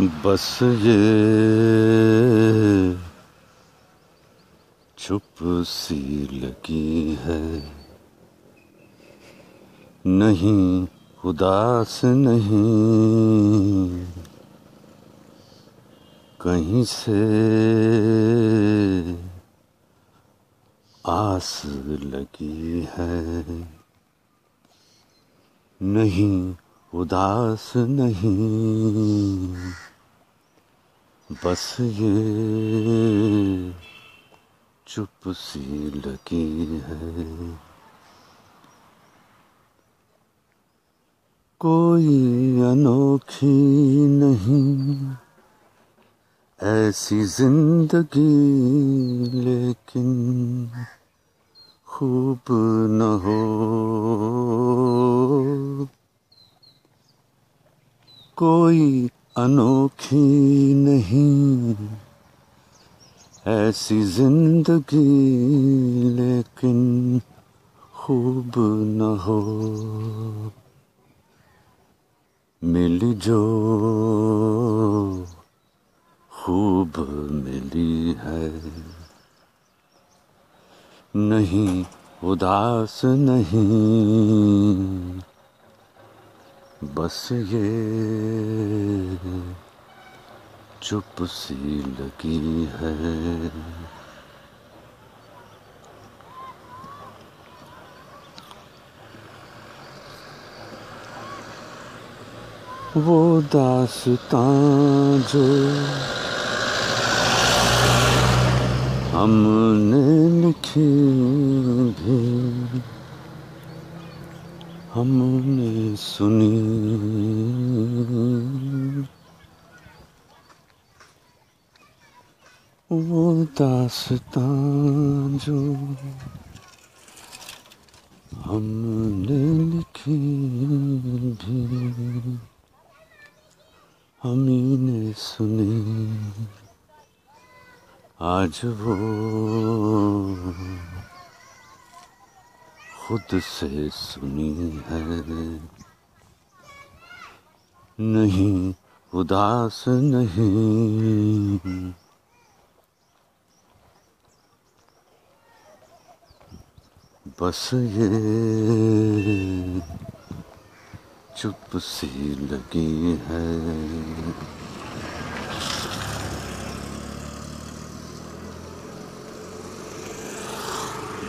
बस ये चुप सी लगी है। नहीं, उदास नहीं। कहीं से आस लगी है। नहीं उदास नहीं। बस ये चुप सी लगी है। कोई अनोखी नहीं। ऐसी ज़िंदगी लेकिन खूब न हो। कोई अनोखी नहीं। ऐसी ज़िंदगी लेकिन खूब न हो। मिल जो, खूब मिली है। नहीं, उदास नहीं। बस ये चुप सी लगी है। वो दास्तां जो हमने लिखी भी हमने सुनी। वो दास्तां जो हमने लिखी भी हमी ने सुनी। आज वो खुद से सुनी है। नहीं उदास नहीं। बस ये चुप सी लगी है।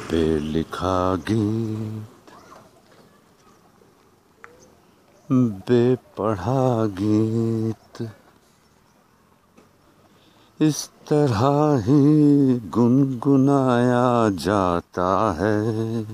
बेलिखा गीत बेपढ़ा गीत। इस तरह ही गुनगुनाया जाता है।